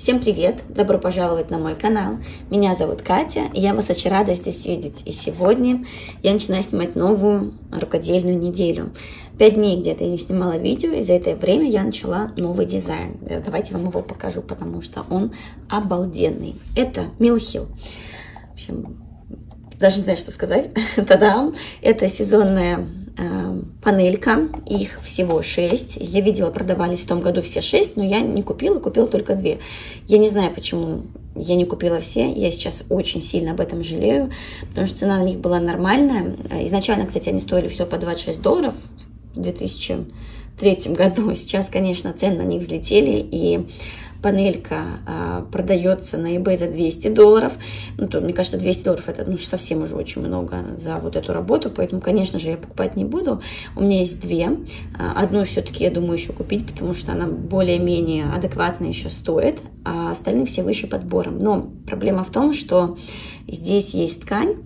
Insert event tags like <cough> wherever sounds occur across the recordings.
Всем привет! Добро пожаловать на мой канал. Меня зовут Катя, и я вас очень рада здесь видеть. И сегодня я начинаю снимать новую рукодельную неделю. Пять дней где-то я не снимала видео, и за это время я начала новый дизайн. Давайте вам его покажу, потому что он обалденный. Это Милхил. В общем, даже не знаю, что сказать. <laughs> Тогда это сезонная э, панелька, их всего 6. Я видела, продавались в том году все 6, но я не купила, купила только 2. Я не знаю, почему я не купила все. Я сейчас очень сильно об этом жалею, потому что цена на них была нормальная. Изначально, кстати, они стоили все по 26 долларов в 2003 году. <laughs> Сейчас, конечно, цены на них взлетели, и панелька а, продается на eBay за 200 долларов. Ну, то, мне кажется, 200 долларов это ну, совсем уже очень много за вот эту работу, поэтому, конечно же, я покупать не буду. У меня есть две. А, одну все-таки, я думаю, еще купить, потому что она более-менее адекватно еще стоит, а остальные все выше подбором. Но проблема в том, что здесь есть ткань,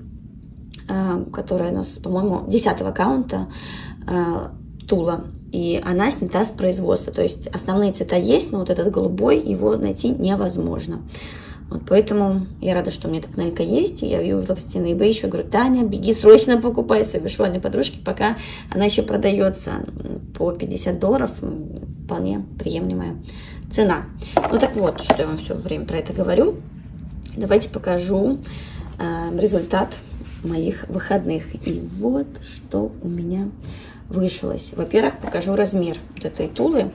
а, которая у нас, по-моему, 10 аккаунта Тула и она снята с производства. То есть основные цвета есть, но вот этот голубой, его найти невозможно. Вот поэтому я рада, что у меня эта панелька есть. И я ее увидела, кстати, на eBay еще. Говорю, Таня, беги срочно покупай своей вышивальной подружки, пока она еще продается по 50 долларов. Вполне приемлемая цена. Ну так вот, что я вам все время про это говорю. Давайте покажу э, результат моих выходных. И вот что у меня вышилась. Во-первых, покажу размер вот этой тулы.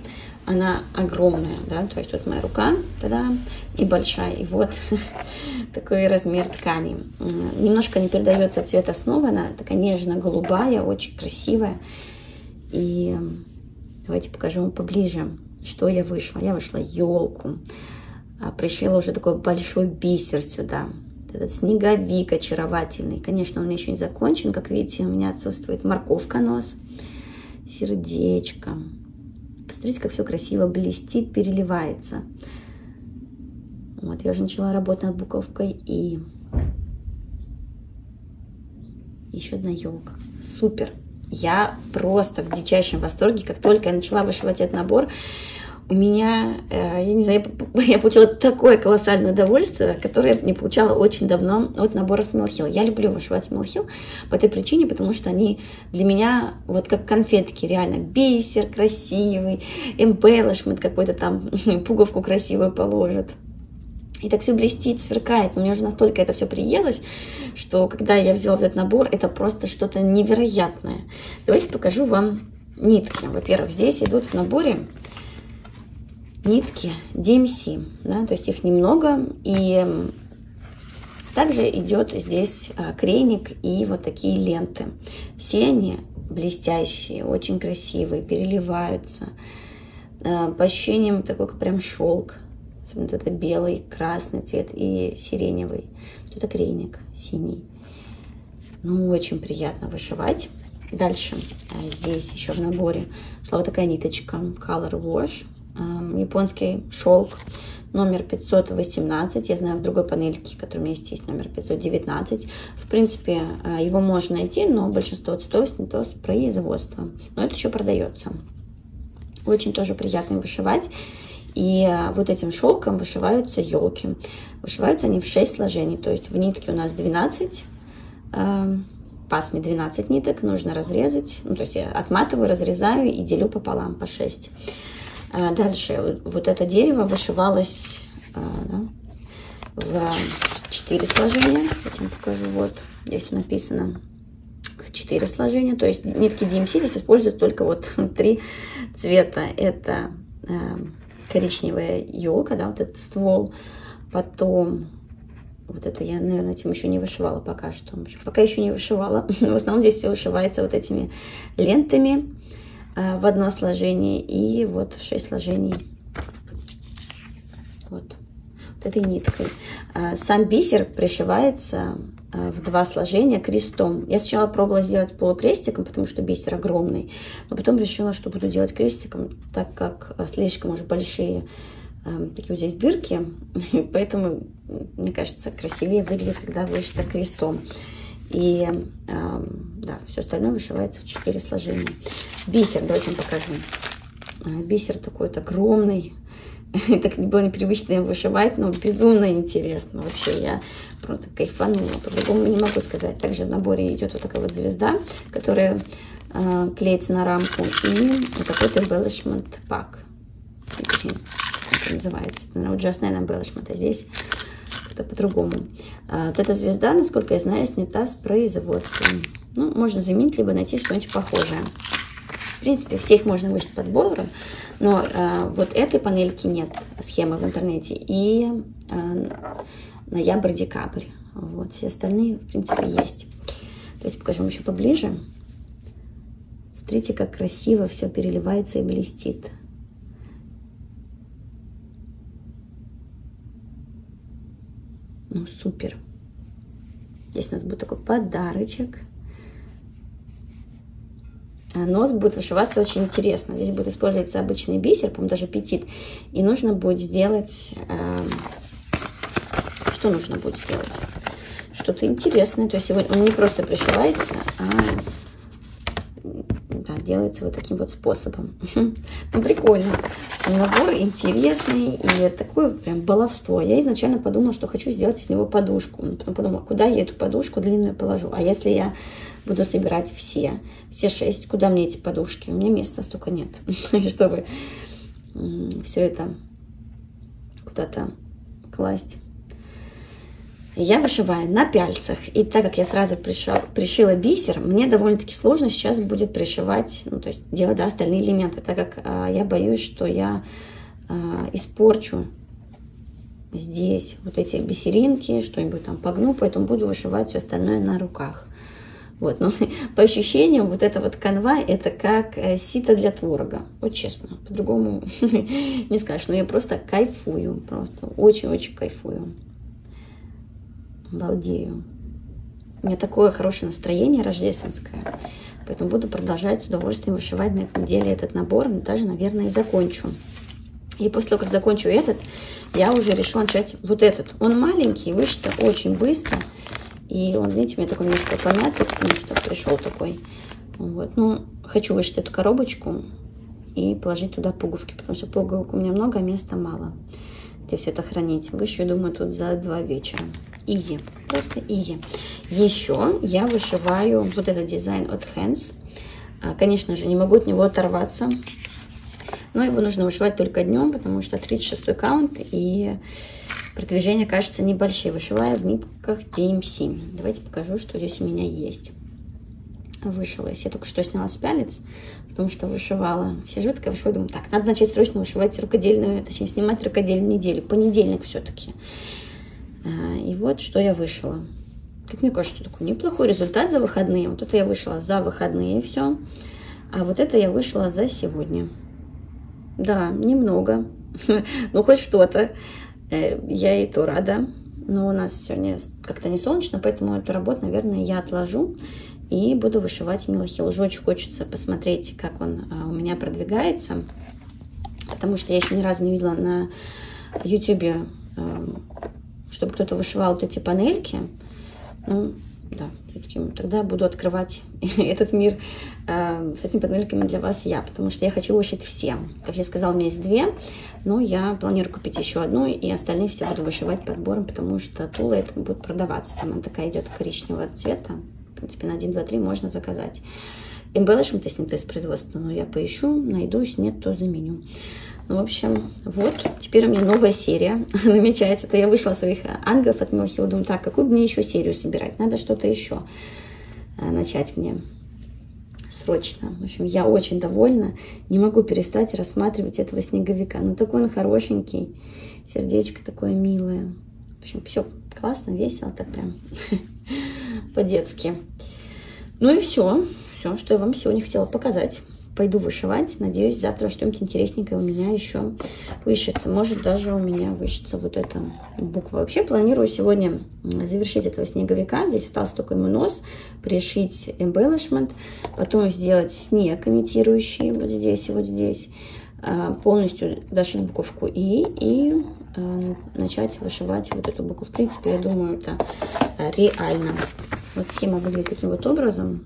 Она огромная, да, то есть вот моя рука, тогда и большая. И вот <laughs> такой размер ткани. Немножко не передается цвет основы, она такая нежно-голубая, очень красивая. И давайте покажу вам поближе, что я вышла. Я вышла елку, а, пришила уже такой большой бисер сюда. Этот снеговик очаровательный. Конечно, он у меня еще не закончен. Как видите, у меня отсутствует морковка нос сердечко. Посмотрите, как все красиво блестит, переливается. Вот, я уже начала работать над буковкой И. Еще одна елка. Супер! Я просто в дичайшем восторге, как только я начала вышивать этот набор у меня, э, я не знаю, я получила такое колоссальное удовольствие, которое я не получала очень давно от наборов Милхил. Я люблю вышивать Милхил по той причине, потому что они для меня вот как конфетки, реально бисер красивый, эмбеллишмент какой-то там, <laughs> пуговку красивую положат. И так все блестит, сверкает. Мне уже настолько это все приелось, что когда я взяла этот набор, это просто что-то невероятное. Давайте покажу вам нитки. Во-первых, здесь идут в наборе нитки DMC, да, то есть их немного, и также идет здесь а, крейник и вот такие ленты. Все они блестящие, очень красивые, переливаются. А, по ощущениям такой как прям шелк. Вот это белый, красный цвет и сиреневый. Это крейник синий. Ну, очень приятно вышивать. Дальше а, здесь еще в наборе шла вот такая ниточка Color Wash японский шелк номер 518. Я знаю в другой панельке, которая у меня есть, есть номер 519. В принципе, э, его можно найти, но большинство цветов снято с производства. Но это еще продается. Очень тоже приятно вышивать. И э, вот этим шелком вышиваются елки. Вышиваются они в 6 сложений. То есть в нитке у нас 12 э, пасме 12 ниток, нужно разрезать, ну, то есть я отматываю, разрезаю и делю пополам по 6. А дальше вот это дерево вышивалось а, да, в 4 сложения. Этим покажу. Вот здесь написано в 4 сложения. То есть нитки DMC здесь используют только вот <laughs> три цвета. Это э, коричневая елка, да, вот этот ствол. Потом вот это я, наверное, этим еще не вышивала пока что. Пока еще не вышивала. <laughs> В основном здесь все вышивается вот этими лентами. Э, в одно сложение и вот 6 сложений вот, вот этой ниткой. Э, сам бисер пришивается э, в два сложения крестом. Я сначала пробовала сделать полукрестиком, потому что бисер огромный, но потом решила, что буду делать крестиком, так как слишком уже большие такие вот здесь дырки, <laughs> поэтому, мне кажется, красивее выглядит, когда вышито крестом. И э, да, все остальное вышивается в 4 сложения. Бисер, давайте вам покажу. Бисер такой вот огромный, <laughs> так было непривычно вышивать, но безумно интересно. Вообще я просто кайфанула, по-другому не могу сказать. Также в наборе идет вот такая вот звезда, которая э, клеится на рамку, и вот такой вот embellishment pack. Как это называется? Наверное, just nail embellishment, а здесь как-то по-другому. А, вот эта звезда, насколько я знаю, снята с производством. Ну, можно заменить, либо найти что-нибудь похожее. В принципе, всех можно вышить под подбором, но э, вот этой панельки нет схемы в интернете. И э, ноябрь-декабрь. Вот, все остальные, в принципе, есть. Есть покажу вам еще поближе. Смотрите, как красиво все переливается и блестит. Ну, супер. Здесь у нас будет такой подарочек. А нос будет вышиваться очень интересно. Здесь будет использоваться обычный бисер, по-моему, даже петит. И нужно будет сделать... Э, что нужно будет сделать? Что-то интересное. То есть он не просто пришивается, а да, делается вот таким вот способом. <laughs> Ну, прикольно. Набор интересный и такое прям баловство. Я изначально подумала, что хочу сделать из него подушку. Потом подумала, куда я эту подушку длинную положу. А если я буду собирать все, все шесть, куда мне эти подушки? У меня места столько нет, <laughs> чтобы все это куда-то класть. Я вышиваю на пяльцах, и так как я сразу пришила, пришила бисер, мне довольно-таки сложно сейчас будет пришивать, ну, то есть делать да, остальные элементы, так как а, я боюсь, что я а, испорчу здесь вот эти бисеринки, что-нибудь там погну, поэтому буду вышивать все остальное на руках. Вот, но <laughs> по ощущениям вот эта вот канва это как э, сито для творога. Вот честно, по-другому <laughs> не скажешь. Но я просто кайфую, просто очень-очень кайфую. Балдею. У меня такое хорошее настроение рождественское. Поэтому буду продолжать с удовольствием вышивать на этой неделе этот набор. Но даже, наверное, и закончу. И после того, как закончу этот, я уже решила начать вот этот. Он маленький, вышится очень быстро. И он, видите, у меня такой немножко помятый, потому что пришел такой. Вот. Ну, хочу вышить эту коробочку и положить туда пуговки, потому что пуговок у меня много, а места мало, где все это хранить. Вышью, думаю, тут за два вечера. Easy, просто easy. Еще я вышиваю вот этот дизайн от Hands. А, конечно же, не могу от него оторваться. Но его нужно вышивать только днем, потому что 36 count и Продвижения, кажется, небольшие. Вышиваю в нитках DMC. Давайте покажу, что здесь у меня есть. Вышилась. Я только что сняла с пялец, потому что вышивала. Сижу такая, вышиваю, думаю, так, надо начать срочно вышивать рукодельную, точнее, снимать рукодельную неделю. Понедельник все-таки. А, и вот, что я вышила. Как мне кажется, такой неплохой результат за выходные. Вот это я вышла за выходные все. А вот это я вышла за сегодня. Да, немного. <laughs> Ну, хоть что-то. Э, я и то рада. Но у нас сегодня как-то не солнечно, поэтому эту работу, наверное, я отложу и буду вышивать Милохил. Уже очень хочется посмотреть, как он а, у меня продвигается, потому что я еще ни разу не видела на YouTube, эм, чтобы кто-то вышивал вот эти панельки. Ну, да, тогда буду открывать <laughs> этот мир э, с этими панельками для вас я, потому что я хочу вышить все. Как я сказала, у меня есть две, но я планирую купить еще одну, и остальные все буду вышивать подбором, потому что тула это будет продаваться. Там она такая идет коричневого цвета. В принципе, на 1, 2, 3 можно заказать. Embellishment, если нет из производства, но я поищу, найду, если нет, то заменю. Ну, в общем, вот, теперь у меня новая серия <laughs> намечается. То я вышла своих ангелов, от Милхила, думаю, так, какую мне еще серию собирать? Надо что-то еще э, начать мне срочно. В общем, я очень довольна. Не могу перестать рассматривать этого снеговика. Ну, такой он хорошенький. Сердечко такое милое. В общем, все классно, весело, так прям <laughs> по-детски. Ну и все. Все, что я вам сегодня хотела показать пойду вышивать. Надеюсь, завтра что-нибудь интересненькое у меня еще вышится. Может, даже у меня вышится вот эта буква. Вообще, планирую сегодня завершить этого снеговика. Здесь остался только ему нос, пришить embellishment, потом сделать снег, имитирующий вот здесь и вот здесь, а, полностью дошить буковку И и а, начать вышивать вот эту букву. В принципе, я думаю, это реально. Вот схема выглядит таким вот образом.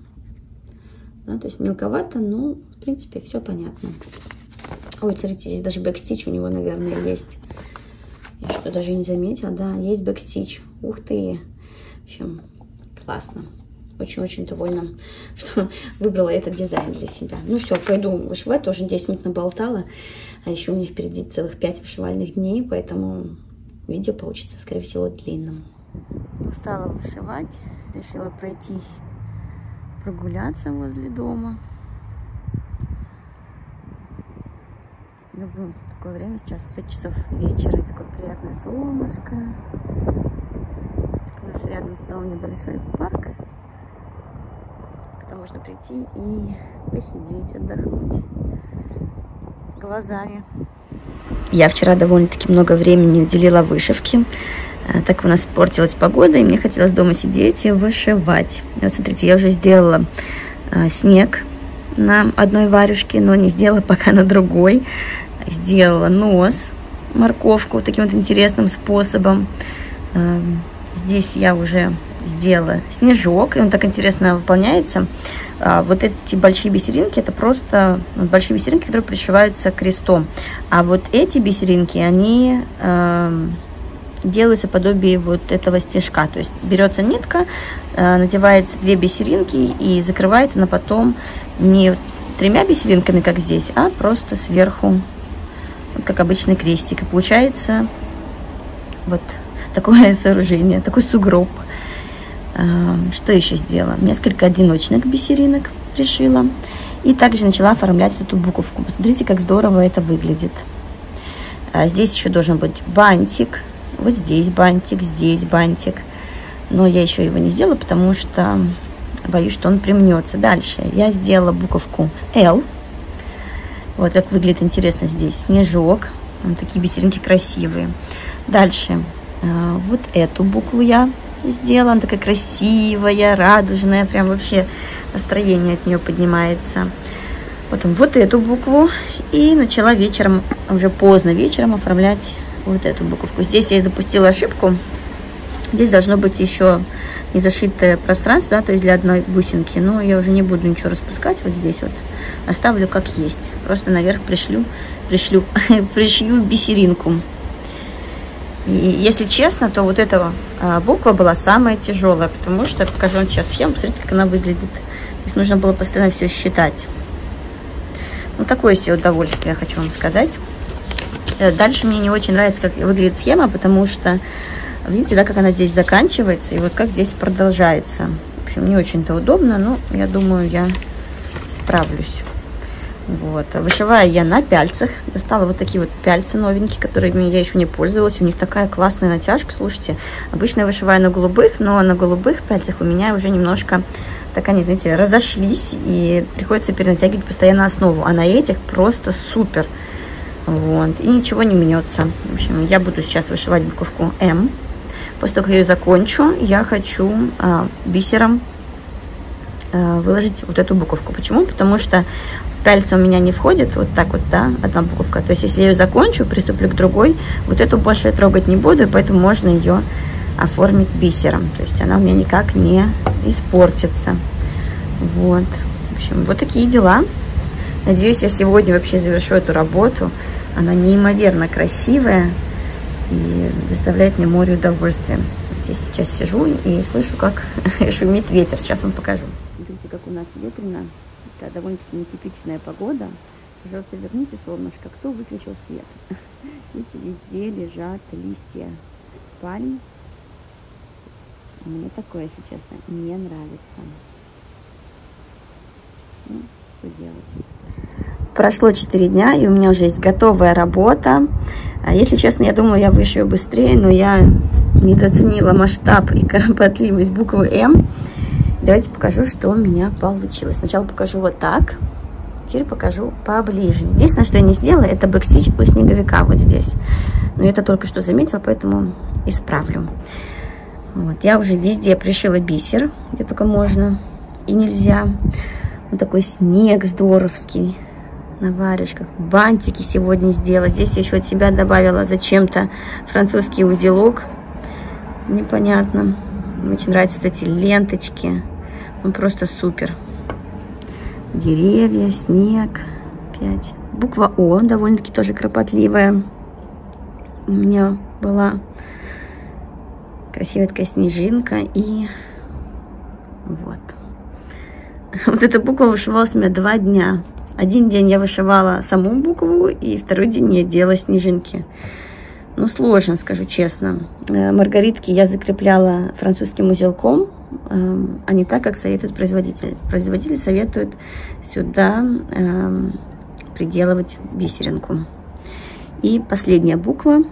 Да, то есть мелковато, но в принципе все понятно. Ой, смотрите, здесь даже backstitch у него, наверное, есть. Я что, даже не заметила. Да, есть backstitch. Ух ты. В общем, классно. Очень-очень довольна, <laughs> что выбрала этот дизайн для себя. Ну все, пойду вышивать. Тоже 10 минут наболтала. А еще у меня впереди целых 5 вышивальных дней, поэтому видео получится, скорее всего, длинным. Устала вышивать. Решила пройтись, прогуляться возле дома. Люблю такое время сейчас, 5 часов вечера, и такое приятное солнышко. Так у нас рядом с домом небольшой парк, куда можно прийти и посидеть, отдохнуть глазами. Я вчера довольно-таки много времени уделила вышивке. А, так у нас портилась погода, и мне хотелось дома сидеть и вышивать. Вот смотрите, я уже сделала а, снег на одной варежке, но не сделала <laughs> пока на другой сделала нос, морковку таким вот интересным способом. Эм, здесь я уже сделала снежок, и он так интересно выполняется. А вот эти большие бисеринки, это просто большие бисеринки, которые пришиваются крестом. А вот эти бисеринки, они э, делаются подобие вот этого стежка. То есть берется нитка, э, надевается две бисеринки и закрывается на потом не тремя бисеринками, как здесь, а просто сверху как обычный крестик. И получается вот такое <laughs> сооружение, такой сугроб. А, что еще сделала? Несколько одиночных бисеринок пришила. И также начала оформлять эту буковку. Посмотрите, как здорово это выглядит. А здесь еще должен быть бантик. Вот здесь бантик, здесь бантик. Но я еще его не сделала, потому что боюсь, что он примнется. Дальше я сделала буковку L. Вот как выглядит интересно здесь. Снежок. Вот такие бисеринки красивые. Дальше. А, вот эту букву я сделала. Она такая красивая, радужная. Прям вообще настроение от нее поднимается. Потом вот эту букву. И начала вечером, уже поздно вечером оформлять вот эту буковку. Здесь я допустила ошибку. Здесь должно быть еще не зашитое пространство, да, то есть для одной бусинки. Но я уже не буду ничего распускать вот здесь вот. Оставлю как есть. Просто наверх пришлю, пришлю, <laughs> пришью бисеринку. И если честно, то вот эта а, буква была самая тяжелая, потому что, покажу вам сейчас схему, посмотрите, как она выглядит. То есть нужно было постоянно все считать. Ну, такое себе удовольствие, хочу вам сказать. Э, дальше мне не очень нравится, как выглядит схема, потому что Видите, да, как она здесь заканчивается и вот как здесь продолжается. В общем, не очень-то удобно, но я думаю, я справлюсь. Вот. Вышиваю я на пяльцах. Достала вот такие вот пяльцы новенькие, которыми я еще не пользовалась. У них такая классная натяжка, слушайте. Обычно я вышиваю на голубых, но на голубых пяльцах у меня уже немножко, так они, знаете, разошлись. И приходится перенатягивать постоянно основу. А на этих просто супер. Вот. И ничего не мнется. В общем, я буду сейчас вышивать буковку М. После того, как я ее закончу, я хочу а, бисером а, выложить вот эту буковку. Почему? Потому что в пяльце у меня не входит вот так вот, да, одна буковка. То есть, если я ее закончу, приступлю к другой, вот эту больше трогать не буду, поэтому можно ее оформить бисером. То есть, она у меня никак не испортится. Вот. В общем, вот такие дела. Надеюсь, я сегодня вообще завершу эту работу. Она неимоверно красивая и доставляет мне море удовольствия. Здесь сейчас сижу и слышу, как <laughs> шумит ветер. Сейчас вам покажу. Смотрите, как у нас ветрено. Это довольно-таки нетипичная погода. Пожалуйста, верните солнышко. Кто выключил свет? <laughs> Видите, везде лежат листья пальм. Мне такое, если честно, не нравится. Ну, что делать? Прошло 4 дня, и у меня уже есть готовая работа. А если честно, я думала, я вышью быстрее, но я недооценила масштаб и кропотливость буквы М. Давайте покажу, что у меня получилось. Сначала покажу вот так. Теперь покажу поближе. Единственное, что я не сделала, это бэкстич у снеговика вот здесь. Но это только что заметила, поэтому исправлю. Вот, я уже везде пришила бисер, где только можно и нельзя. Вот такой снег здоровский на варежках. Бантики сегодня сделала. Здесь еще от себя добавила зачем-то французский узелок. Непонятно. Мне очень нравятся вот эти ленточки. Ну, просто супер. Деревья, снег. Опять. Буква О, довольно-таки тоже кропотливая. У меня была красивая такая снежинка и вот. <laughs> Вот эта буква вышивалась у меня два дня. Один день я вышивала саму букву, и второй день я делала снежинки. Ну, сложно, скажу честно. Э, маргаритки я закрепляла французским узелком, эм, а не так, как советует производитель. Производитель советует сюда эм, приделывать бисеринку. И последняя буква.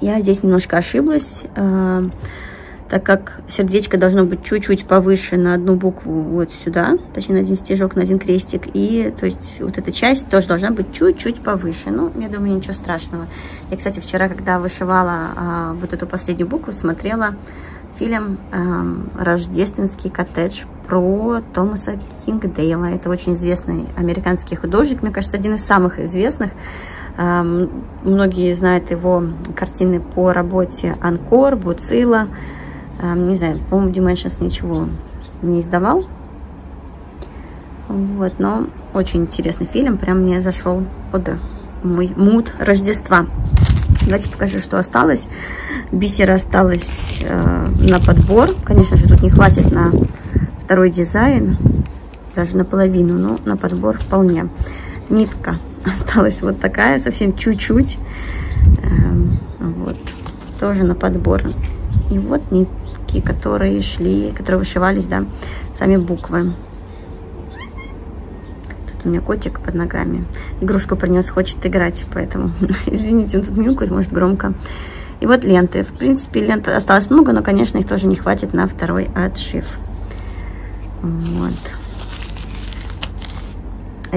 Я здесь немножко ошиблась. Эм, так как сердечко должно быть чуть-чуть повыше на одну букву вот сюда, точнее на один стежок, на один крестик, и то есть вот эта часть тоже должна быть чуть-чуть повыше, ну, я думаю, ничего страшного. Я, кстати, вчера, когда вышивала а, вот эту последнюю букву, смотрела фильм а, «Рождественский коттедж» про Томаса Кингдейла. Это очень известный американский художник, мне кажется, один из самых известных. А, многие знают его картины по работе «Анкор», «Буцила», не знаю, по-моему, Dimensions ничего не издавал. Вот, но очень интересный фильм, прям мне зашел под мой мут Рождества. Давайте покажу, что осталось. Бисер осталось э, на подбор. Конечно же, тут не хватит на второй дизайн, даже наполовину, но на подбор вполне. Нитка <laughs> осталась вот такая, совсем чуть-чуть. Э, вот, тоже на подбор. И вот нитка буквки, которые шли, которые вышивались, да, сами буквы. Тут у меня котик под ногами. Игрушку принес, хочет играть, поэтому, <laughs> извините, он тут мяукает, может громко. И вот ленты. В принципе, лент осталось много, но, конечно, их тоже не хватит на второй отшив. Вот.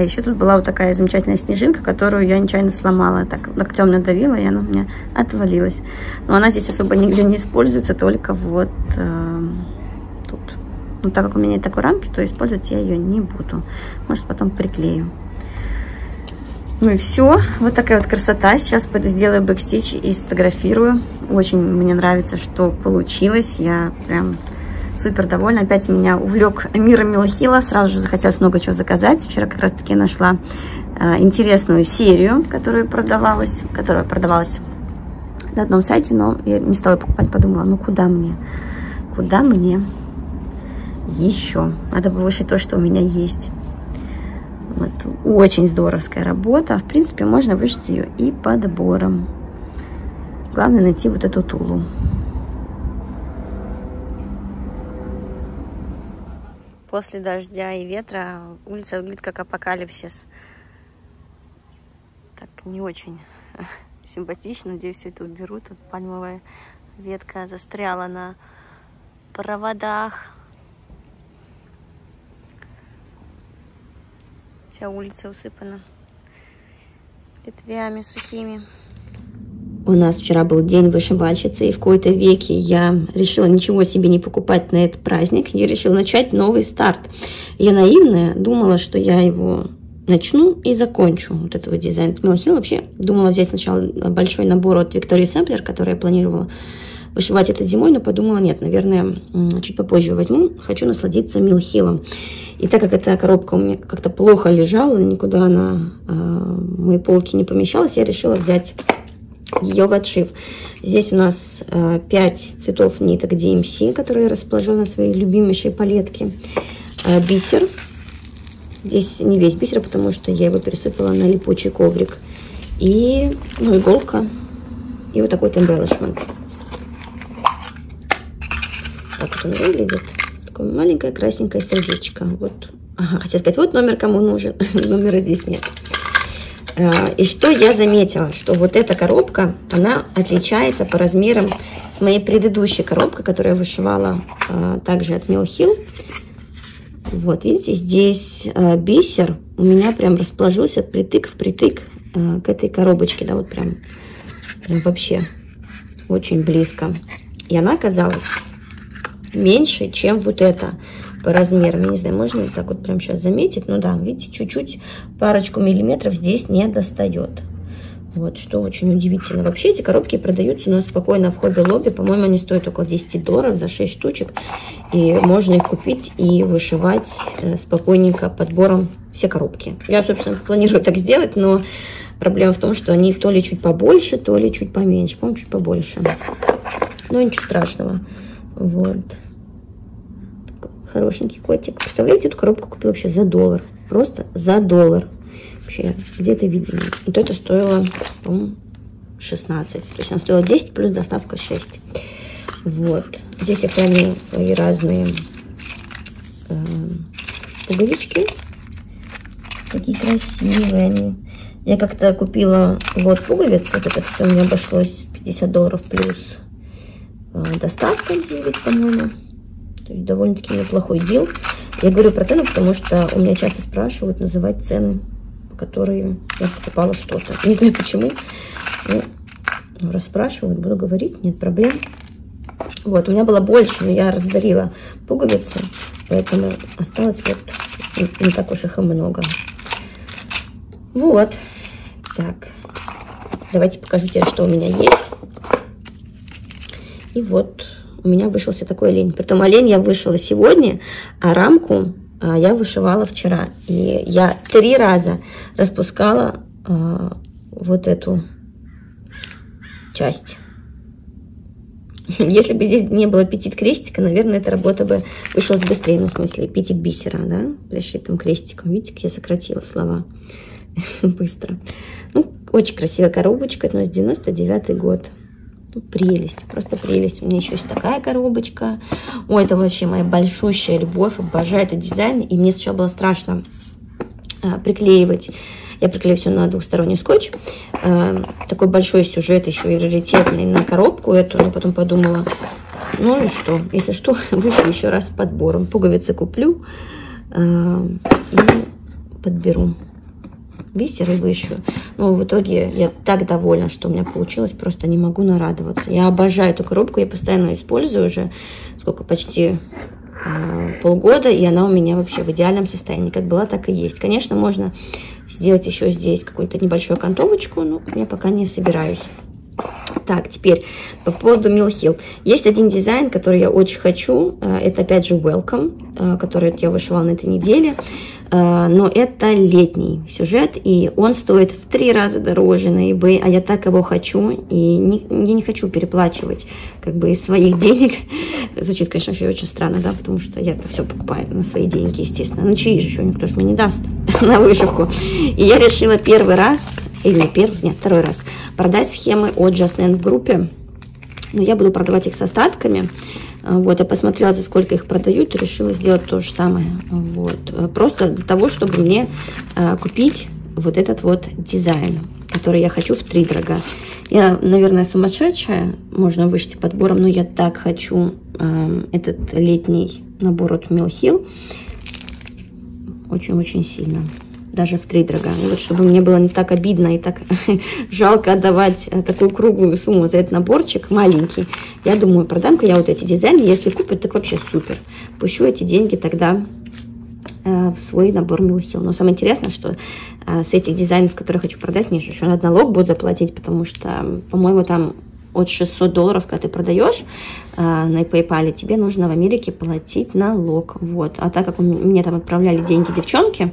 А еще тут была вот такая замечательная снежинка, которую я нечаянно сломала. Так локтем надавила, и она у меня отвалилась. Но она здесь особо нигде не используется, только вот э, тут. Но так как у меня нет такой рамки, то использовать я ее не буду. Может, потом приклею. Ну и все. Вот такая вот красота. Сейчас пойду сделаю бэкстич и сфотографирую. Очень мне нравится, что получилось. Я прям супер довольна. Опять меня увлек мир Милхила. Сразу же захотелось много чего заказать. Вчера как раз таки нашла э, интересную серию, которая продавалась, которая продавалась на одном сайте, но я не стала покупать, подумала, ну куда мне? Куда мне еще? Надо бы вышить то, что у меня есть. Вот. Очень здоровская работа. В принципе, можно вышить ее и подбором. Главное найти вот эту тулу. После дождя и ветра улица выглядит как апокалипсис. Так, не очень <laughs> симпатично. Надеюсь, все это уберут. Тут пальмовая ветка застряла на проводах. Вся улица усыпана ветвями сухими. У нас вчера был день вышивальщицы, и в кои-то веке я решила ничего себе не покупать на этот праздник. Я решила начать новый старт. Я наивная, думала, что я его начну и закончу вот этого дизайна. Мелхил вообще думала взять сначала большой набор от Victoria Sampler, который я планировала вышивать это зимой, но подумала, нет, наверное, чуть попозже возьму. Хочу насладиться Милхилом. И так как эта коробка у меня как-то плохо лежала, никуда она э, в мои полки не помещалась, я решила взять ее в отшив. Здесь у нас э, 5 цветов ниток DMC, которые я расположила на своей любимейшей палетке. Э, бисер. Здесь не весь бисер, потому что я его пересыпала на липучий коврик. И ну, иголка. И вот такой embellishment. Так вот он выглядит. Такое маленькое красненькое сердечко. Вот. Ага, хотела сказать, вот номер кому нужен. <laughs> Номера здесь нет. Э, и что я заметила, что вот эта коробка, она отличается по размерам с моей предыдущей коробкой, которую я вышивала э, также от Mill Hill. Вот, видите, здесь э, бисер у меня прям расположился притык в притык к этой коробочке, да, вот прям, прям вообще очень близко. И она оказалась меньше, чем вот эта по размерам. Я не знаю, можно ли так вот прям сейчас заметить? Ну да, видите, чуть-чуть, парочку миллиметров здесь не достает. Вот, что очень удивительно. Вообще эти коробки продаются у нас спокойно в хобби-лобби. По-моему, они стоят около 10 долларов за 6 штучек. И можно их купить и вышивать э, спокойненько подбором все коробки. Я, собственно, планирую так сделать, но проблема в том, что они то ли чуть побольше, то ли чуть поменьше. По-моему, чуть побольше. Но ничего страшного. Вот. Хорошенький котик. Представляете, эту коробку купила вообще за доллар. Просто за доллар вообще где-то видно. Вот это стоило, по-моему, 16. То есть она стоила 10 плюс доставка 6. Вот. Здесь я храню свои разные э, пуговички. Такие красивые они. Я как-то купила лот пуговиц. Вот это все мне обошлось 50 долларов плюс э, доставка 9, по-моему. То есть довольно-таки неплохой дел. Я говорю про цену, потому что у меня часто спрашивают называть цены которые я покупала что-то. Не знаю почему. Ну, ну, расспрашивают, буду говорить, нет проблем. Вот, у меня было больше, но я раздарила пуговицы, поэтому осталось вот не, не так уж их и много. Вот. Так. Давайте покажу тебе, что у меня есть. И вот у меня вышелся такой олень. Притом олень я вышла сегодня, а рамку а, я вышивала вчера. И я три раза распускала а, вот эту часть. <laughs> Если бы здесь не было петит крестика, наверное, эта работа бы вышла быстрее. Ну, в смысле, петит бисера, да, пришитым крестиком. Видите, как я сократила слова <laughs> быстро. Ну, очень красивая коробочка, у нас 99 год. Ну, прелесть, просто прелесть. У меня еще есть такая коробочка. Ой, это вообще моя большущая любовь. Обожаю этот дизайн. И мне сначала было страшно а, приклеивать. Я приклею все на двухсторонний скотч. А, такой большой сюжет, еще и раритетный на коробку эту. Но потом подумала, ну и что, если что, <laughs> вышлю еще раз с подбором. Пуговицы куплю а, и подберу бисер и вышью. Но в итоге я так довольна, что у меня получилось, просто не могу нарадоваться. Я обожаю эту коробку, я постоянно использую уже, сколько, почти э, полгода, и она у меня вообще в идеальном состоянии, как была, так и есть. Конечно, можно сделать еще здесь какую-то небольшую окантовочку, но я пока не собираюсь. Так, теперь по поводу Mill Есть один дизайн, который я очень хочу. Э, это опять же Welcome, э, который я вышивала на этой неделе. Э, но это летний сюжет, и он стоит в три раза дороже на eBay, а я так его хочу, и не, я не хочу переплачивать как бы из своих <laughs> денег. Звучит, конечно, вообще очень странно, да, потому что я это все покупаю на свои деньги, естественно. На чьи же еще никто же мне не даст <laughs> на вышивку. И я решила первый раз, или первый, нет, второй раз, продать схемы от Just Land в группе. Но я буду продавать их с остатками. А, вот, я посмотрела, за сколько их продают, и решила сделать то же самое. Вот. А, просто для того, чтобы мне а, купить вот этот вот дизайн, который я хочу в три дорога. Я, наверное, сумасшедшая, можно вышить подбором, но я так хочу э, этот летний набор от Mill Очень-очень сильно даже в три дорога. Вот, чтобы мне было не так обидно и так <laughs> жалко отдавать э, такую круглую сумму за этот наборчик маленький. Я думаю, продам-ка я вот эти дизайны. Если купят, так вообще супер. Пущу эти деньги тогда э, в свой набор Милхил. Но самое интересное, что э, с этих дизайнов, которые хочу продать, мне еще надо налог будет заплатить, потому что, по-моему, там от 600 долларов, когда ты продаешь э, на PayPal, тебе нужно в Америке платить налог. Вот. А так как мне там отправляли деньги девчонки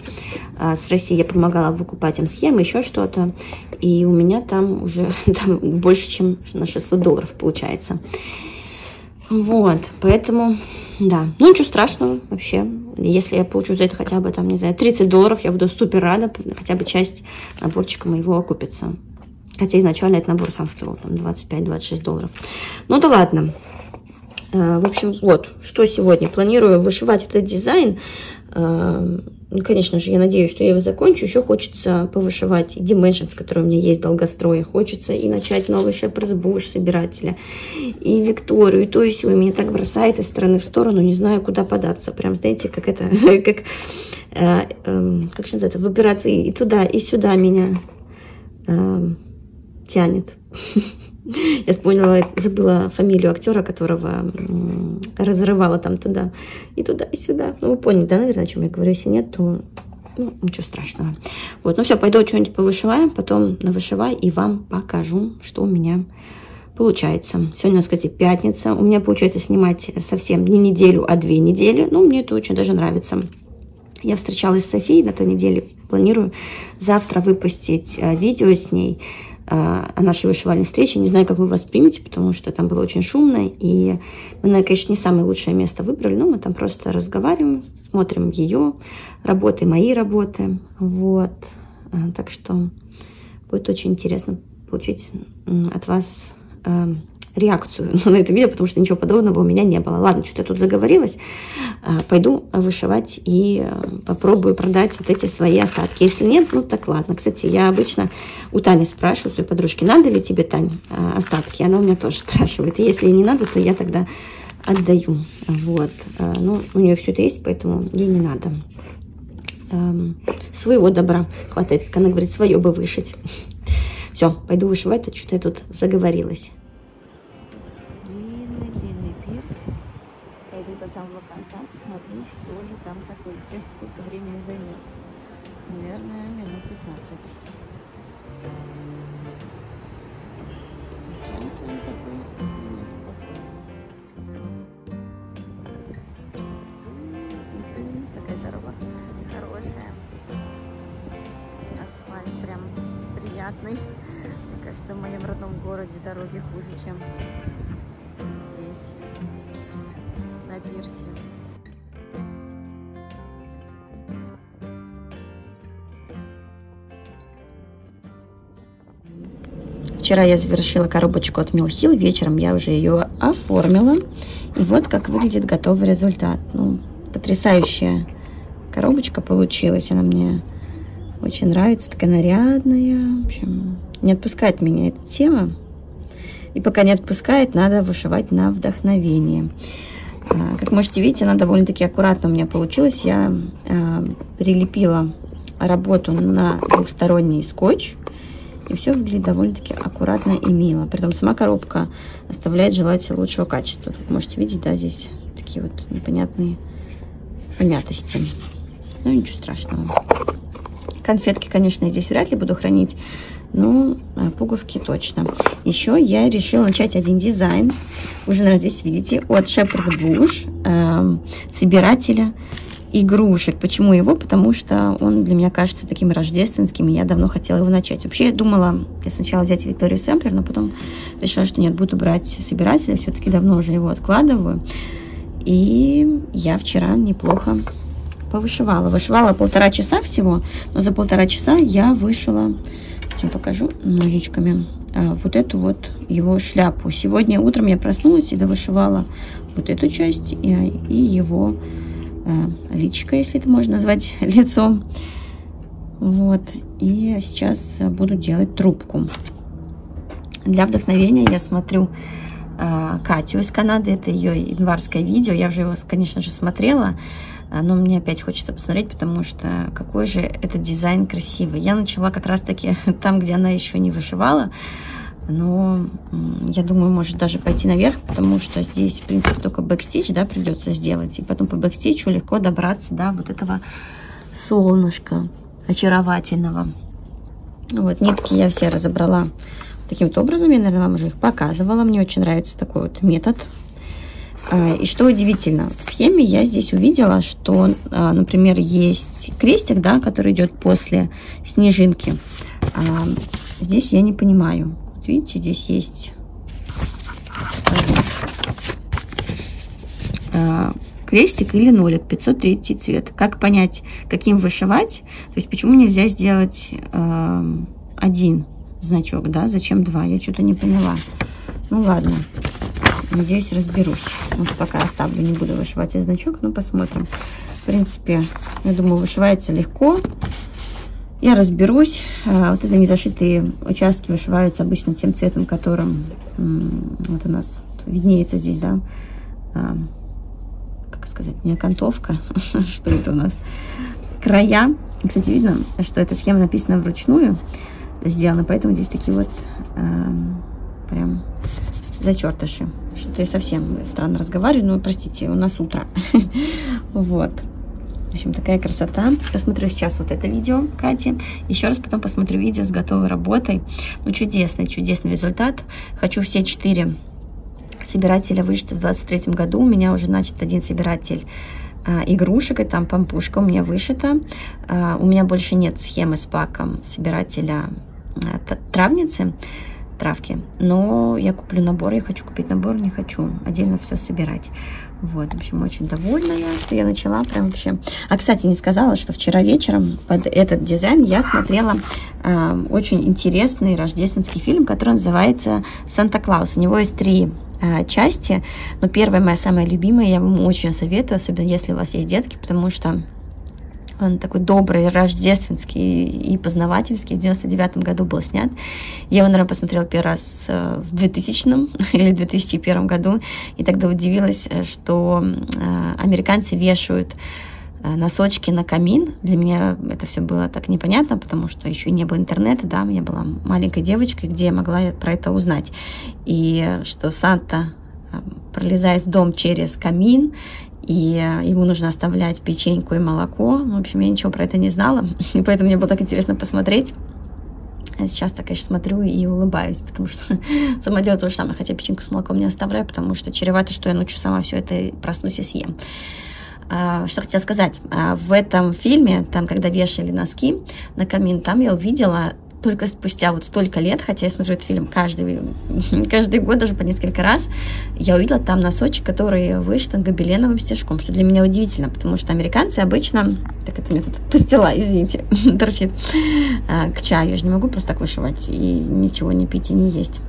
э, с России, я помогала выкупать им схемы, еще что-то, и у меня там уже <laughs> там больше, чем на 600 долларов получается. Вот, поэтому, да, ну ничего страшного вообще. Если я получу за это хотя бы, там, не знаю, 30 долларов, я буду супер рада, хотя бы часть наборчика моего окупится. Хотя изначально этот набор сам стоил там 25-26 долларов. Ну да ладно. Э, в общем, вот, что сегодня. Планирую вышивать этот дизайн. Э, ну, конечно же, я надеюсь, что я его закончу. Еще хочется повышивать Dimensions, который у меня есть в долгострое. Хочется и начать новый Shepherd's Bush собирателя. И Викторию, и то, все. И меня так бросает из стороны в сторону. Не знаю, куда податься. Прям, знаете, как это, <laughs> как, э, э, как называется, выбираться и туда, и сюда меня э, тянет. Я вспомнила, забыла фамилию актера, которого разрывала там туда и туда, и сюда. Ну, вы поняли, да, наверное, о чем я говорю? Если нет, то Ну, ничего страшного. Вот, ну все, пойду что-нибудь повышиваем, потом навышиваю и вам покажу, что у меня получается. Сегодня, кстати, пятница. У меня получается снимать совсем не неделю, а две недели. Ну, мне это очень даже нравится. Я встречалась с Софией на той неделе. Планирую завтра выпустить э, видео с ней о нашей вышивальной встрече. Не знаю, как вы воспримете, потому что там было очень шумно. И мы, конечно, не самое лучшее место выбрали, но мы там просто разговариваем, смотрим ее работы, мои работы. Вот. Э, так что будет очень интересно получить от вас э, реакцию <laughs> на это видео, потому что ничего подобного у меня не было. Ладно, что-то я тут заговорилась. Э, пойду вышивать и э, попробую продать вот эти свои остатки. Если нет, ну так ладно. Кстати, я обычно у Тани спрашиваю, своей подружки, надо ли тебе, Тань, э, остатки? Она у меня тоже <laughs> спрашивает. И если не надо, то я тогда отдаю. Вот. Э, ну, у нее все это есть, поэтому ей не надо. Своего добра хватает, как она говорит, свое бы вышить. <laughs> Все, пойду вышивать, а что-то я тут заговорилась. Родном городе дороги хуже, чем здесь, на пирсе. Вчера я завершила коробочку от Милхил, вечером я уже ее оформила. И вот как выглядит готовый результат. Ну, потрясающая коробочка получилась. Она мне очень нравится, такая нарядная. В общем, не отпускает меня эта тема. И пока не отпускает, надо вышивать на вдохновение. А, как можете видеть, она довольно-таки аккуратно у меня получилась. Я а, прилепила работу на двухсторонний скотч. И все выглядит довольно-таки аккуратно и мило. Притом сама коробка оставляет желать лучшего качества. Тут можете видеть, да, здесь такие вот непонятные помятости. Ну, ничего страшного. Конфетки, конечно, я здесь вряд ли буду хранить, но а, пуговки точно. Еще я решила начать один дизайн. Уже, наверное, здесь видите, от Shepherd's Bush, э, собирателя игрушек. Почему его? Потому что он для меня кажется таким рождественским, и я давно хотела его начать. Вообще, я думала, я сначала взять Викторию Сэмплер, но потом решила, что нет, буду брать собирателя. Все-таки давно уже его откладываю. И я вчера неплохо повышивала. Вышивала полтора часа всего, но за полтора часа я вышила, сейчас покажу ножичками, а, вот эту вот его шляпу. Сегодня утром я проснулась и довышивала вот эту часть и, и его а, личико, если это можно назвать <laughs> лицом. Вот. И сейчас буду делать трубку. Для вдохновения я смотрю э, Катю из Канады. Это ее январское видео. Я уже его, конечно же, смотрела. Но мне опять хочется посмотреть, потому что какой же этот дизайн красивый. Я начала как раз-таки <laughs> там, где она еще не вышивала. Но я думаю, может даже пойти наверх, потому что здесь, в принципе, только backstitch, да, придется сделать. И потом по backstitch у легко добраться до вот этого солнышка очаровательного. Вот, нитки я все разобрала таким вот образом. Я, наверное, вам уже их показывала. Мне очень нравится такой вот метод а, и что удивительно, в схеме я здесь увидела, что, а, например, есть крестик, да, который идет после снежинки. А здесь я не понимаю. Вот видите, здесь есть крестик или нолик, 503 цвет. Как понять, каким вышивать? То есть почему нельзя сделать один значок, да? Зачем два? Я что-то не поняла. Ну ладно. Надеюсь, разберусь. Вот пока оставлю, не буду вышивать и значок, но посмотрим. В принципе, я думаю, вышивается легко. Я разберусь. А, вот это незашитые участки вышиваются обычно тем цветом, которым вот у нас виднеется здесь, да, а, как сказать, не окантовка, <laughs> что это у нас, края. Кстати, видно, что эта схема написана вручную, сделана, поэтому здесь такие вот а, прям зачертыши. Что-то я совсем странно разговариваю, но простите, у нас утро. <laughs> Вот. общем, такая красота. Посмотрю сейчас вот это видео Кати. Еще раз потом посмотрю видео с готовой работой. Ну, чудесный, чудесный результат. Хочу все четыре собирателя вышить в 23 году. У меня уже, значит, один собиратель а, игрушек, и там пампушка у меня вышита. А, у меня больше нет схемы с паком собирателя травницы, травки. Но я куплю набор, я хочу купить набор, не хочу отдельно все собирать. Вот, в общем, очень довольна я, что я начала прям вообще. А, кстати, не сказала, что вчера вечером под этот дизайн я смотрела э, очень интересный рождественский фильм, который называется «Санта-Клаус». У него есть три э, части, но первая моя самая любимая, я вам очень советую, особенно если у вас есть детки, потому что такой добрый, рождественский и познавательский. В 99 году был снят. Я его, наверное, посмотрела первый раз э, в 2000 <laughs> или 2001 году. И тогда удивилась, э, что э, американцы вешают носочки на камин. Для меня это все было так непонятно, потому что еще не было интернета, да, я была маленькой девочкой, где я могла про это узнать. И что Санта пролезает в дом через камин, и э, ему нужно оставлять печеньку и молоко. В общем, я ничего про это не знала, <laughs> и поэтому мне было так интересно посмотреть. А сейчас так, конечно, смотрю и улыбаюсь, потому что <laughs> сама делаю то же самое, хотя печеньку с молоком не оставляю, потому что чревато, что я ночью сама все это проснусь и съем. А, что хотела сказать, а, в этом фильме, там, когда вешали носки на камин, там я увидела только спустя вот столько лет, хотя я смотрю этот фильм каждый, <laughs> каждый год, даже по несколько раз, я увидела там носочек, который вышит гобеленовым стежком, что для меня удивительно, потому что американцы обычно, так это мне тут постила, извините, <laughs> торчит, а, к чаю, я же не могу просто так вышивать и ничего не пить и не есть.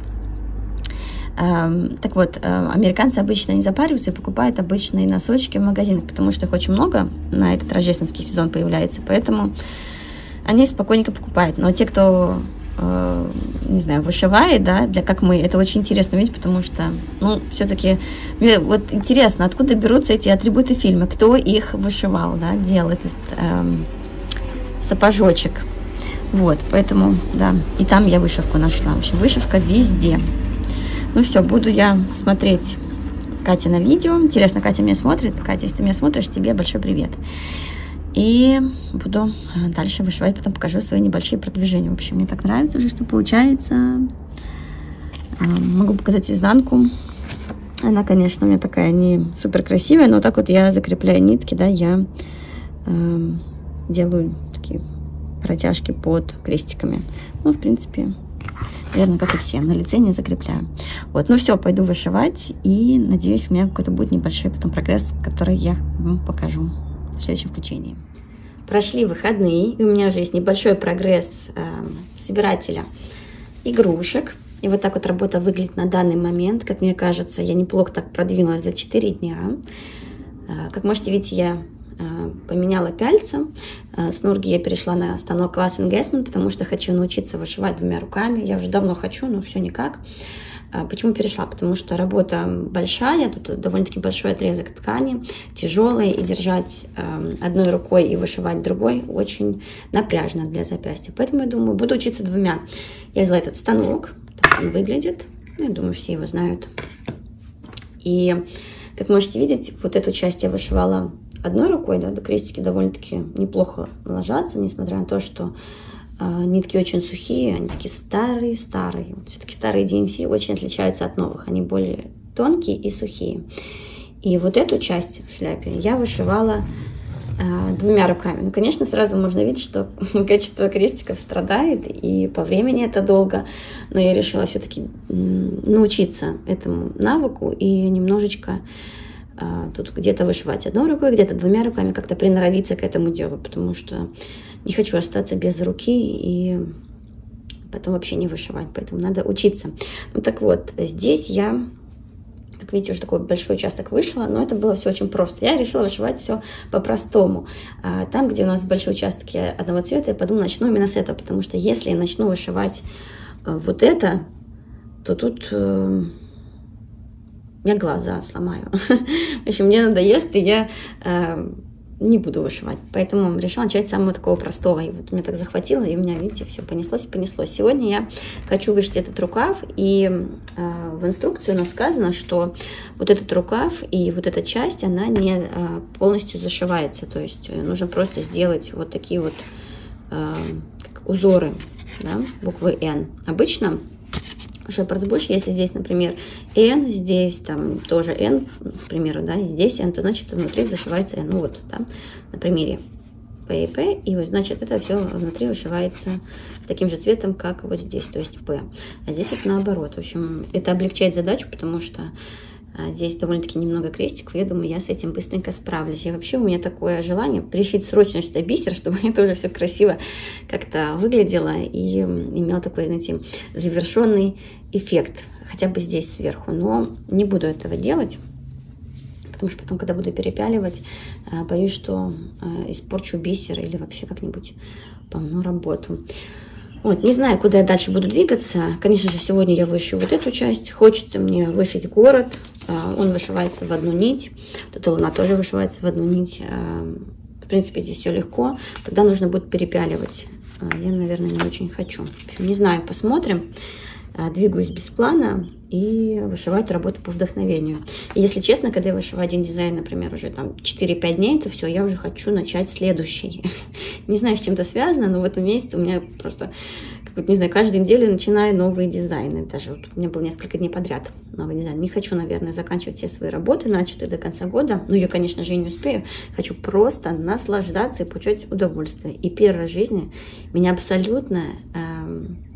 Так вот, э, американцы обычно не запариваются и покупают обычные носочки в магазинах, потому что их очень много на этот рождественский сезон появляется, поэтому они спокойненько покупают. Но те, кто, э, не знаю, вышивает, да, для как мы, это очень интересно видеть, потому что, ну, все-таки, вот интересно, откуда берутся эти атрибуты фильма, кто их вышивал, да, делал этот э, сапожочек. Вот, поэтому, да, и там я вышивку нашла. В общем, вышивка везде. Ну все, буду я смотреть Катя на видео. Интересно, Катя меня смотрит. Катя, если ты меня смотришь, тебе большой привет. И буду э, дальше вышивать, потом покажу свои небольшие продвижения. В общем, мне так нравится уже, что получается. Э, могу показать изнанку. Она, конечно, у меня такая не супер красивая, но так вот я закрепляю нитки, да, я э, делаю такие протяжки под крестиками. Ну, в принципе, наверное, как и все, на лице не закрепляю. Вот, ну все, пойду вышивать, и надеюсь, у меня какой-то будет небольшой потом прогресс, который я вам покажу в следующем включении. Прошли выходные, и у меня уже есть небольшой прогресс э, собирателя игрушек. И вот так вот работа выглядит на данный момент. Как мне кажется, я неплохо так продвинулась за 4 дня. Э, как можете видеть, я э, поменяла пяльца. Э, с Нурги я перешла на станок класс Engagement, потому что хочу научиться вышивать двумя руками. Я уже давно хочу, но все никак. Почему перешла? Потому что работа большая, тут довольно-таки большой отрезок ткани, тяжелый, и держать эм, одной рукой и вышивать другой очень напряжно для запястья. Поэтому я думаю, буду учиться двумя. Я взяла этот станок, так он выглядит, ну, я думаю, все его знают. И, как можете видеть, вот эту часть я вышивала одной рукой, да, крестики довольно-таки неплохо ложатся, несмотря на то, что а, нитки очень сухие, они такие старые-старые. Все-таки старые DMC очень отличаются от новых. Они более тонкие и сухие. И вот эту часть в шляпе я вышивала э, двумя руками. Ну, конечно, сразу можно видеть, что <laughs> качество крестиков страдает, и по времени это долго. Но я решила все-таки научиться этому навыку и немножечко э, тут где-то вышивать одной рукой, где-то двумя руками, как-то приноровиться к этому делу, потому что не хочу остаться без руки и потом вообще не вышивать, поэтому надо учиться. Ну так вот, здесь я, как видите, уже такой большой участок вышла, но это было все очень просто. Я решила вышивать все по-простому. А там, где у нас большие участки одного цвета, я подумала, начну именно с этого, потому что если я начну вышивать э, вот это, то тут э, я глаза сломаю. <laughs> В общем, мне надоест, и я э, не буду вышивать. Поэтому решила начать с самого такого простого. И вот меня так захватило, и у меня, видите, все понеслось и понеслось. Сегодня я хочу вышить этот рукав, и э, в инструкции у нас сказано, что вот этот рукав и вот эта часть, она не э, полностью зашивается. То есть нужно просто сделать вот такие вот э, узоры, да, буквы N. Обычно шепардс больше, если здесь, например, N, здесь там тоже N, к примеру, да, здесь N, то значит внутри зашивается N. Ну вот, да, на примере P и P, и вот, значит, это все внутри вышивается таким же цветом, как вот здесь, то есть P. А здесь это наоборот. В общем, это облегчает задачу, потому что а, Здесь довольно-таки немного крестиков, я думаю, я с этим быстренько справлюсь. И вообще у меня такое желание пришить срочно сюда бисер, <laughs> чтобы это уже все красиво как-то выглядело и имел такой, знаете, завершенный эффект, хотя бы здесь сверху. Но не буду этого делать, потому что потом, когда буду перепяливать, а, боюсь, что а, испорчу бисер или вообще как-нибудь помну работу. Вот, не знаю, куда я дальше буду двигаться. Конечно же, сегодня я выщу вот эту часть. Хочется мне вышить город. А, он вышивается в одну нить. Тут луна тоже вышивается в одну нить. В принципе, здесь все легко. Тогда нужно будет перепяливать. Я, наверное, не очень хочу. В общем, не знаю, посмотрим. А, двигаюсь без плана и вышивать работу по вдохновению. И если честно, когда я вышиваю один дизайн, например, уже там 4-5 дней, то все, я уже хочу начать следующий. <laughs> не знаю, с чем это связано, но в этом месяце у меня просто, как не знаю, каждую неделю начинаю новые дизайны. Даже вот у меня было несколько дней подряд новый дизайн. Не хочу, наверное, заканчивать все свои работы, начатые до конца года. Ну, я, конечно же, не успею. Хочу просто наслаждаться и получать удовольствие. И в жизни меня абсолютно... Эм,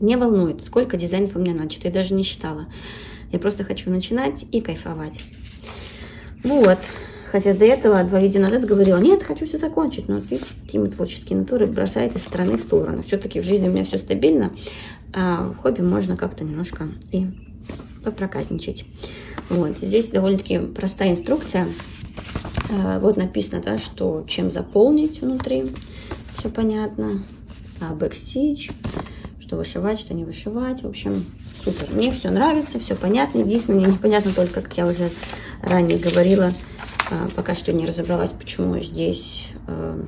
не волнует, сколько дизайнов у меня начато. Я даже не считала. Я просто хочу начинать и кайфовать. Вот. Хотя до этого, два видео назад говорила, нет, хочу все закончить. Но видите, какие творческие натуры бросает из стороны в сторону. Все-таки в жизни у меня все стабильно. А в хобби можно как-то немножко и попроказничать. Вот. Здесь довольно-таки простая инструкция. А, вот написано, да, что чем заполнить внутри. Все понятно. А, что вышивать, что не вышивать. В общем, супер. Мне все нравится, все понятно. Единственное, мне непонятно только, как я уже ранее говорила, а, пока что не разобралась, почему здесь э,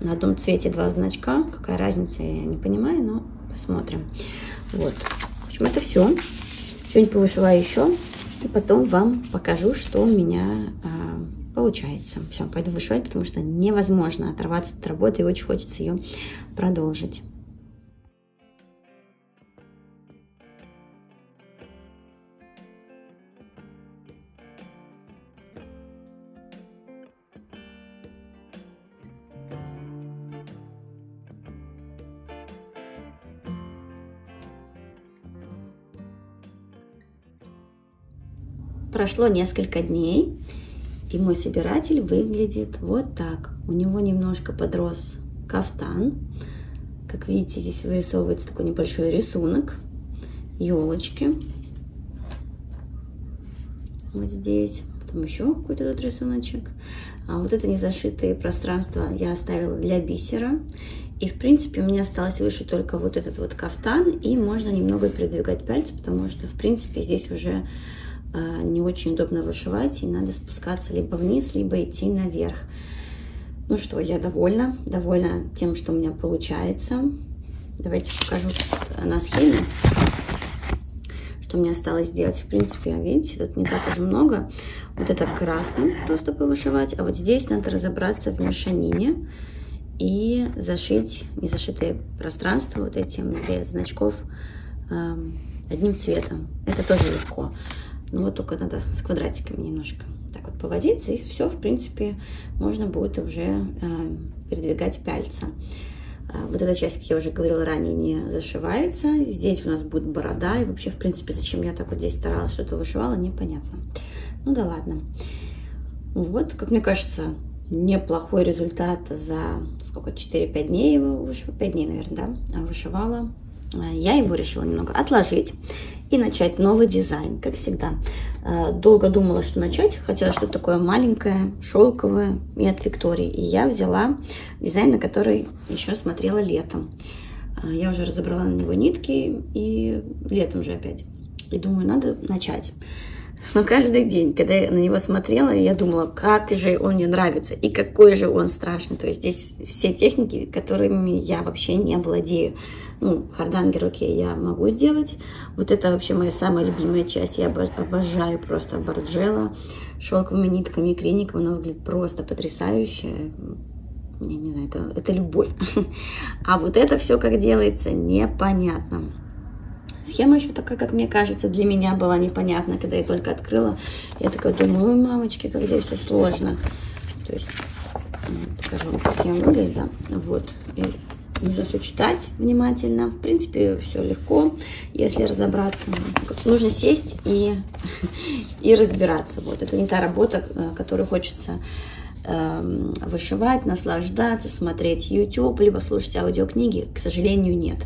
на одном цвете два значка. Какая разница, я не понимаю, но посмотрим. Вот. В общем, это все. Что-нибудь повышиваю еще. И потом вам покажу, что у меня а, получается. Все, пойду вышивать, потому что невозможно оторваться от работы и очень хочется ее продолжить. Прошло несколько дней, и мой собиратель выглядит вот так. У него немножко подрос кафтан. Как видите, здесь вырисовывается такой небольшой рисунок. Елочки. Вот здесь. Потом еще какой-то тут рисуночек. А вот это незашитые пространства я оставила для бисера. И, в принципе, у меня осталось выше только вот этот вот кафтан. И можно немного передвигать пальцы, потому что, в принципе, здесь уже не очень удобно вышивать, и надо спускаться либо вниз, либо идти наверх. Ну что, я довольна, довольна тем, что у меня получается. Давайте покажу на схеме, что мне осталось сделать. В принципе, видите, тут не так уж много. Вот это красным просто повышивать, а вот здесь надо разобраться в мешанине и зашить незашитые пространства вот этим без значков э, одним цветом. Это тоже легко. Ну вот только надо с квадратиками немножко так вот повозиться, и все, в принципе, можно будет уже э, передвигать пальцы. Э, вот эта часть, как я уже говорила ранее, не зашивается. Здесь у нас будет борода. И вообще, в принципе, зачем я так вот здесь старалась, что-то вышивала, непонятно. Ну да ладно. Вот, как мне кажется, неплохой результат за сколько, 4-5 дней его вышивала, 5 дней, наверное, да, вышивала. Э, я его решила немного отложить и начать новый дизайн, как всегда. Э, долго думала, что начать, хотела что-то такое маленькое, шелковое и от Виктории. И я взяла дизайн, на который еще смотрела летом. Э, я уже разобрала на него нитки и летом же опять. И думаю, надо начать. Но каждый день, когда я на него смотрела, я думала, как же он мне нравится и какой же он страшный. То есть здесь все техники, которыми я вообще не владею. Ну, хардангер, окей, я могу сделать. Вот это вообще моя самая любимая часть. Я обожаю просто барджелло шелковыми нитками и Kreinik ом. Она выглядит просто потрясающе. Не, не знаю, это, это любовь. <laughs> А вот это все как делается, непонятно. Схема еще такая, как мне кажется, для меня была непонятна, когда я только открыла. Я такая думаю, мамочки, как здесь все сложно. То есть, покажу как схема выглядит, да. Вот. И нужно все читать внимательно. В принципе, все легко, если разобраться. Нужно сесть и, <laughs> и разбираться. Вот. Это не та работа, э, которую хочется Эм, вышивать, наслаждаться, смотреть YouTube, либо слушать аудиокниги, к сожалению, нет.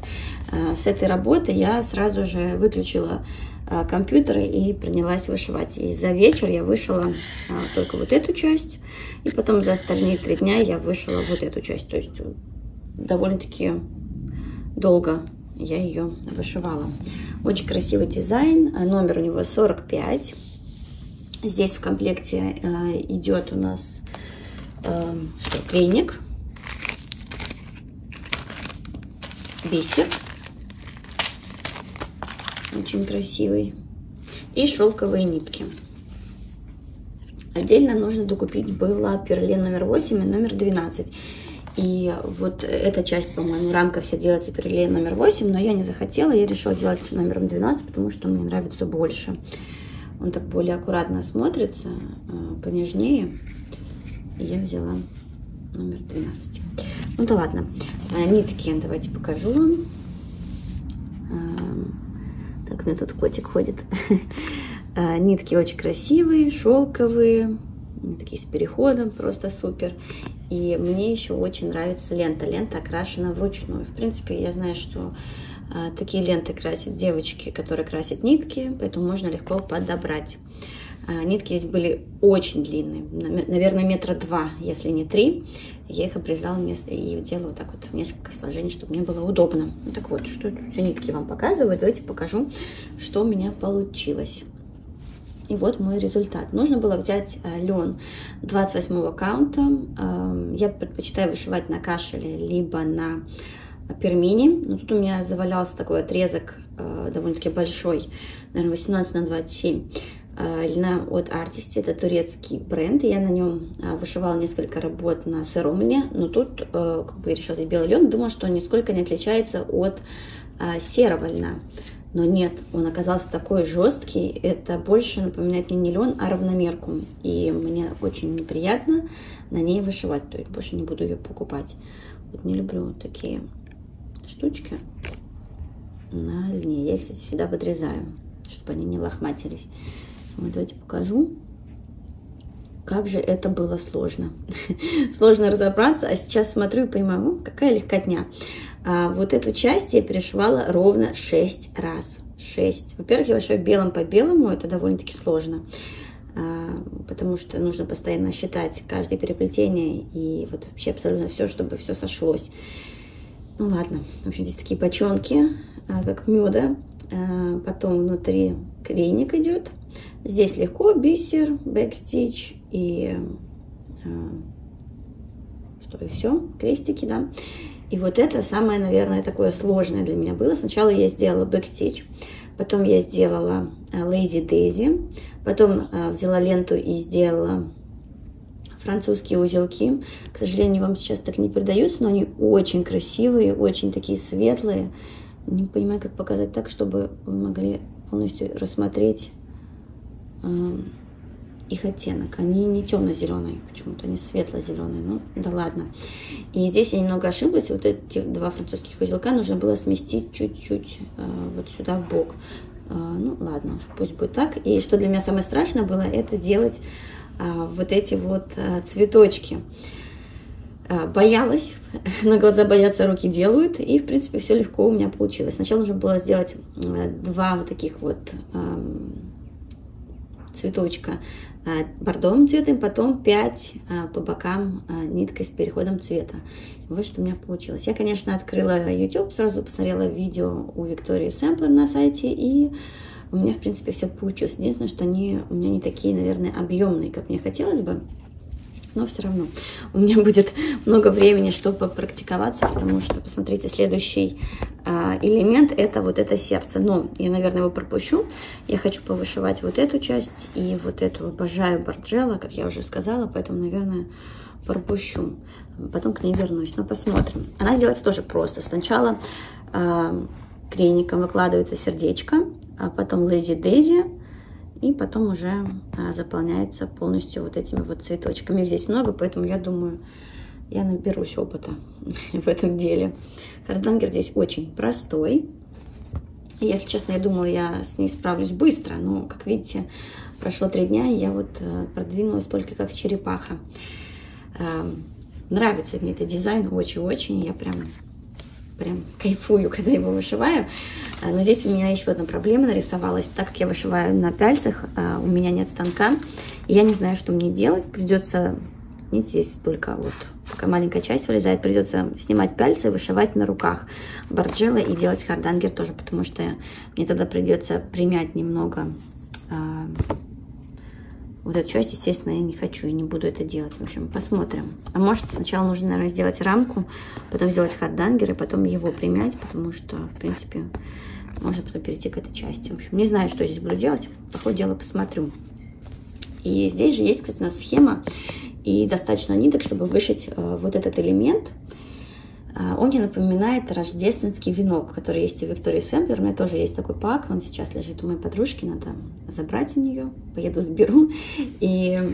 Э, с этой работы я сразу же выключила э, компьютер и принялась вышивать. И за вечер я вышила э, только вот эту часть, и потом за остальные три дня я вышила вот эту часть. То есть довольно-таки долго я ее вышивала. Очень красивый дизайн, номер у него 45. Здесь в комплекте идет у нас э, что, клейник, бисер, очень красивый, и шелковые нитки. Отдельно нужно докупить было перлин номер 8 и номер 12. И вот эта часть, по-моему, рамка вся делается перлин номер 8, но я не захотела, я решила делать номером 12, потому что мне нравится больше. Он так более аккуратно смотрится, э, понежнее. И я взяла номер 12. Ну да ладно. А, нитки давайте покажу вам. А, так, у меня тут котик ходит. <laughs> А, нитки очень красивые, шелковые, такие с переходом, просто супер. И мне еще очень нравится лента. Лента окрашена вручную. В принципе, я знаю, что а, такие ленты красят девочки, которые красят нитки, поэтому можно легко подобрать. А, нитки здесь были очень длинные, наверное, метра два, если не три. Я их обрезала и делала вот так вот несколько сложений, чтобы мне было удобно. Так вот, что все нитки вам показываю. Давайте покажу, что у меня получилось. И вот мой результат. Нужно было взять а, лен 28 каунта. Я предпочитаю вышивать на кашеле, либо на пермине. Но тут у меня завалялся такой отрезок а, довольно-таки большой, наверное, 18 на 27 а, льна от Artist. Это турецкий бренд. Я на нем вышивала несколько работ на сыром льне, но тут э, как бы решила белый лен. Думала, что он нисколько не отличается от серого льна. Но нет, он оказался такой жесткий. Это больше напоминает не лен, а равномерку. И мне очень неприятно на ней вышивать. То есть больше не буду ее покупать. Вот не люблю такие штучки на льне. Я их, кстати, всегда подрезаю, чтобы они не лохматились. Вот давайте покажу, как же это было сложно. <laughs> сложно разобраться, а сейчас смотрю и понимаю, какая легкотня. А, вот эту часть я перешивала ровно 6 раз. 6. Во-первых, я вышиваю белым по белому, это довольно-таки сложно, а, потому что нужно постоянно считать каждое переплетение и вот вообще абсолютно все, чтобы все сошлось. Ну ладно, в общем, здесь такие бочонки, а, как меда. Потом внутри Kreinik идет. Здесь легко бисер, backstitch и что и все, крестики, да. И вот это самое, наверное, такое сложное для меня было. Сначала я сделала backstitch, потом я сделала Lazy Daisy, потом взяла ленту и сделала французские узелки. К сожалению, вам сейчас так не передаются, но они очень красивые, очень такие светлые. Не понимаю, как показать так, чтобы вы могли полностью рассмотреть э, их оттенок. Они не темно-зеленые, почему-то они светло-зеленые. Ну, да ладно. И здесь я немного ошиблась. Вот эти два французских узелка нужно было сместить чуть-чуть э, вот сюда в бок. Э, ну, ладно, пусть будет так. И что для меня самое страшное было, это делать э, вот эти вот э, цветочки. А, боялась, <laughs> на глаза боятся, руки делают, и, в принципе, все легко у меня получилось. Сначала нужно было сделать два вот таких вот цветочка а, бордовым цветом, потом 5 а, по бокам ниткой с переходом цвета. Вот что у меня получилось. Я, конечно, открыла YouTube, сразу посмотрела видео у Виктории Сэмплер на сайте и у меня, в принципе, все получилось. Единственное, что они у меня не такие, наверное, объемные, как мне хотелось бы. Но все равно у меня <laughs> будет много времени, чтобы практиковаться, потому что, посмотрите, следующий э, элемент это вот это сердце. Но я, наверное, его пропущу. Я хочу повышивать вот эту часть и вот эту. Обожаю Барджела, как я уже сказала, поэтому, наверное, пропущу. Потом к ней вернусь, но посмотрим. Она делается тоже просто. Сначала э, креником выкладывается сердечко, а потом лэзи дейзи, и потом уже а, заполняется полностью вот этими вот цветочками. здесь много, поэтому я думаю, я наберусь опыта <laughs> в этом деле. Хардлангер здесь очень простой. Если честно, я думала, я с ней справлюсь быстро, но, как видите, прошло три дня, и я вот э, продвинулась только как черепаха. Эм, нравится мне этот дизайн очень-очень, я прям прям кайфую, <laughs> когда его вышиваю. А, но здесь у меня еще одна проблема нарисовалась. Так как я вышиваю на пяльцах, а, у меня нет станка, я не знаю, что мне делать. Придется, видите, здесь только вот такая маленькая часть вылезает, придется снимать пяльцы и вышивать на руках барджелло и делать хардангер тоже, потому что мне тогда придется примять немного а, вот эту часть, естественно, я не хочу и не буду это делать. В общем, посмотрим. А может, сначала нужно, наверное, сделать рамку, потом сделать хардангер, и потом его примять, потому что, в принципе, можно потом перейти к этой части. В общем, не знаю, что здесь буду делать. По ходу дела посмотрю. И здесь же есть, кстати, у нас схема, и достаточно ниток, чтобы вышить э, вот этот элемент. А, он мне напоминает рождественский венок, который есть у Виктории Sampler. У меня тоже есть такой pack, он сейчас лежит у моей подружки, надо забрать у нее, поеду сберу. И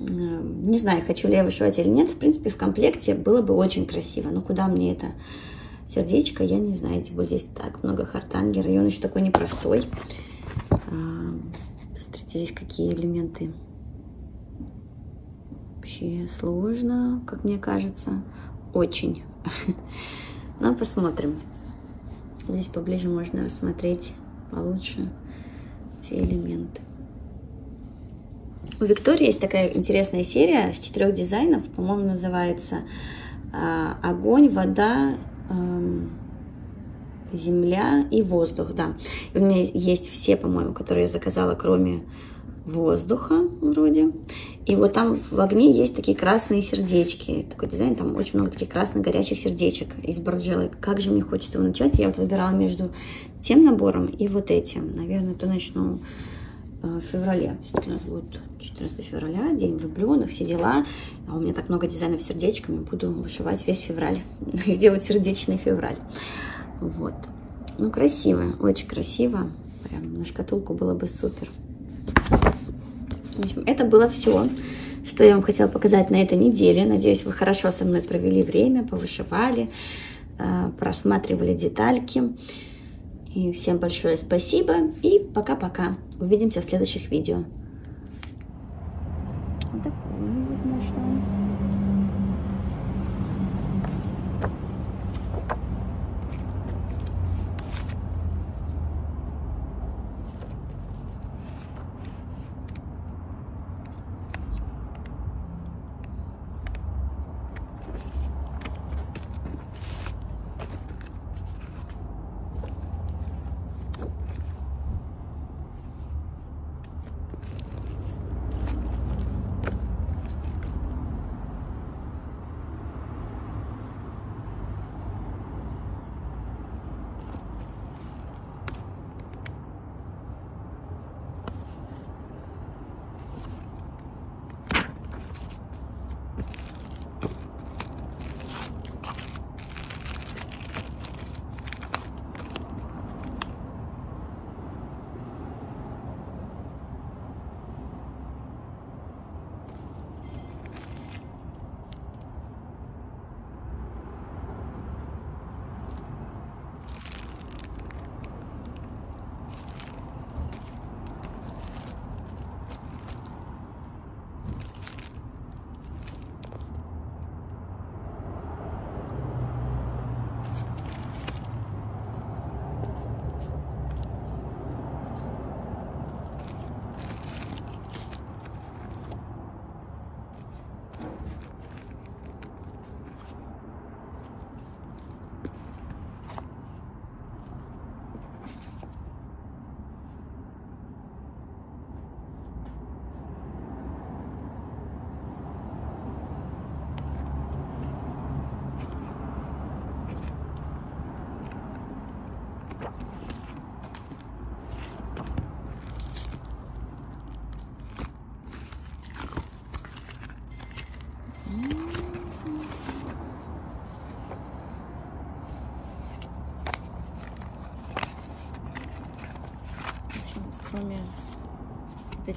не знаю, хочу ли я вышивать или нет. В принципе, в комплекте было бы очень красиво. Но куда мне это сердечко, я не знаю. Более здесь так много хартангера, и он еще такой непростой. А, смотрите, здесь какие элементы. Вообще сложно, как мне кажется. Очень. Но посмотрим. Здесь поближе можно рассмотреть получше все элементы. У Виктории есть такая интересная серия с четырех дизайнов, по-моему, называется э, «Огонь, вода, э, земля и воздух». Да. И у меня есть все, по-моему, которые я заказала, кроме воздуха вроде. И вот там в огне есть такие красные сердечки. Такой дизайн, там очень много таких красных горячих сердечек из борджелы. Как же мне хочется его начать. Я вот выбирала между тем набором и вот этим. Наверное, то начну э, в феврале. Все-таки у нас будет 14 февраля, день влюбленных, все дела. А у меня так много дизайнов с сердечками. Буду вышивать весь февраль. <laughs> Сделать сердечный февраль. Вот. Ну, красиво, очень красиво. Прям на шкатулку было бы супер. В общем, это было все, что я вам хотела показать на этой неделе. Надеюсь, вы хорошо со мной провели время, повышивали, э, просматривали детальки. И всем большое спасибо и пока-пока. Увидимся в следующих видео.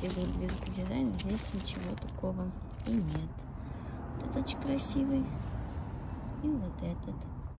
Этих двух дизайнов, здесь ничего такого и нет. Вот этот очень красивый. И вот этот.